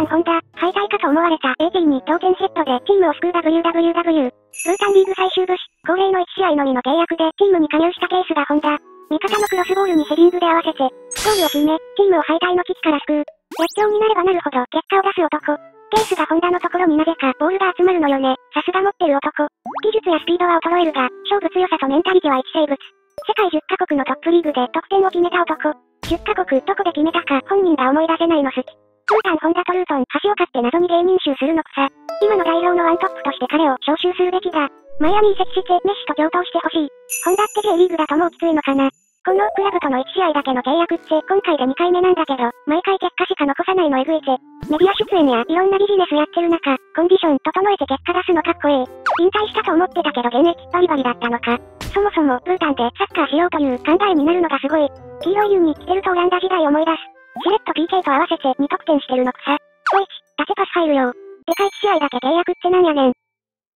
タン・ホンダ、敗退かと思われた AT に同点セットでチームを救う WWW。ブータンリーグ最終部し、恒例の1試合のみの契約でチームに加入したケースがホンダ。味方のクロスボールにヘディングで合わせて、ゴールを決め、チームを敗退の危機から救う。熱狂になればなるほど結果を出す男。ケースがホンダのところになぜかボールが集まるのよね。さすが持ってる男。技術やスピードは衰えるが、勝負強さとメンタリティは一生物。世界10カ国のトップリーグで得点を決めた男。10カ国どこで決めたか本人が思い出せないの好き。プータン、ホンダとルートン、橋を買って謎に芸人集するの草。今の代表のワントップとして彼を招集するべきだ。マイアミ移籍してメッシと共闘してほしい。ホンダって J リーグだともうきついのかな。このクラブとの1試合だけの契約って今回で2回目なんだけど、毎回結果しか残さないのえぐいぜ。メディア出演やいろんなビジネスやってる中、コンディション整えて結果出すのかっこいい。引退したと思ってたけど現役バリバリだったのか。そもそも、ブータンでサッカーしようという考えになるのがすごい。黄色いユニ着てるとオランダ時代思い出す。しれっと PK と合わせて2得点してるの草。おいち、縦パス入るよ。でかい試合だけ契約ってなんやねん。